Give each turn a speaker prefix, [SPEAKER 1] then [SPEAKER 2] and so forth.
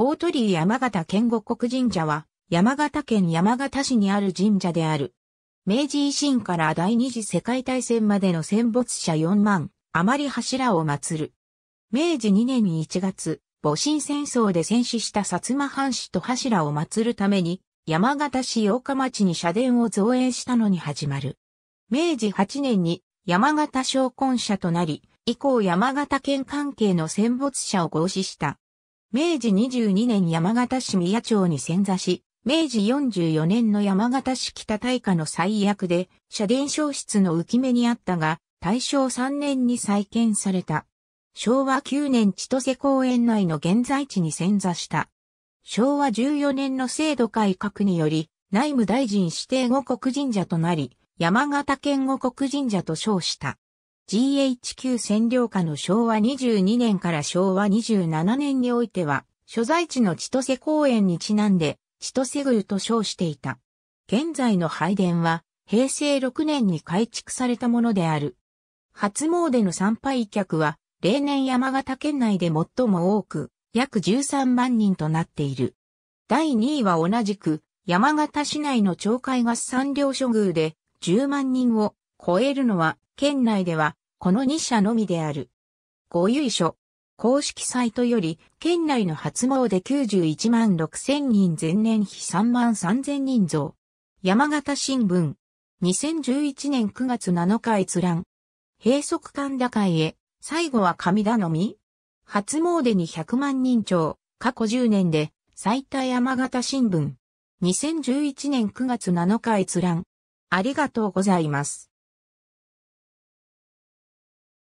[SPEAKER 1] 大鳥居山形県五国神社は、山形県山形市にある神社である。明治維新から第二次世界大戦までの戦没者4万余り柱を祀る。明治2年1月、戊辰戦争で戦死した薩摩藩士と柱を祀るために、山形市八日町に社殿を造営したのに始まる。明治8年に山形商魂社となり、以降山形県関係の戦没者を合祀した。明治22年山形市宮町に遷座し、明治44年の山形市北大火の最悪で、社殿消失の浮き目にあったが、大正3年に再建された。昭和9年千歳公園内の現在地に遷座した。昭和14年の制度改革により、内務大臣指定五国神社となり、山形県五国神社と称した。GHQ 占領下の昭和22年から昭和27年においては、所在地の千歳公園にちなんで、千歳宮と称していた。現在の拝殿は、平成6年に改築されたものである。初詣の参拝客は、例年山形県内で最も多く、約13万人となっている。第2位は同じく、山形市内の町会合算領所宮で10万人を超えるのは、県内ではこの2社のみである。ご由緒。公式サイトより、県内の初詣91万6千人前年比3万3千人増。山形新聞。2011年9月7日閲覧。閉塞館高いへ、最後は神頼み初詣に100万人超、過去10年で、最多山形新聞。2011年9月7日閲覧。ありがとうございます。